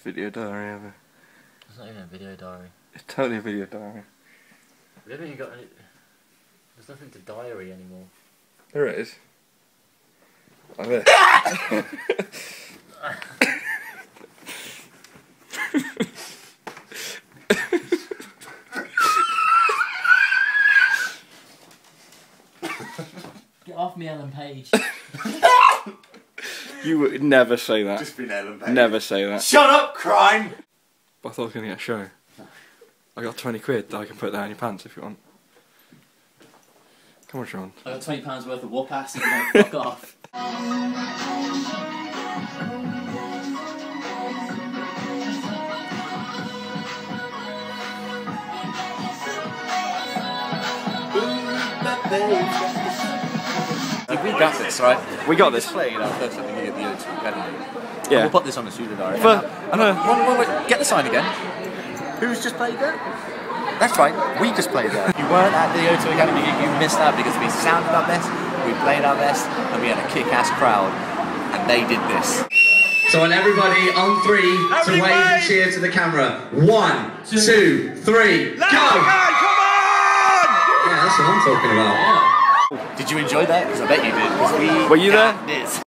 video diary ever. It's not even a video diary. It's totally a video diary. We haven't even got any. There's nothing to diary anymore. There it is. Like this. Get off me, Ellen Page. you would never say that. Just been Ellen Page. Never say that. Shut up, crime! But I thought I was going to get a show. I got 20 quid that I can put down your pants if you want. Come on, Sean. I got twenty pounds worth of whoop ass and I'm like, fuck off. we got this, right? We got this. Played our first ever gig at the O2 Academy. Yeah. We'll put this on the studio diary. For- and, uh, one, one, wait, get the sign again. Who's just played there? That's right, we just played there. you weren't at the O2 Academy gig, you missed out because we sounded our best, we played our best, and we had a kick-ass crowd. And they did this. So on everybody on three to wave and cheer to the camera. One, two, three, go! Yeah, that's what I'm talking about. Did you enjoy that? Because I bet you did. we Were you there? This.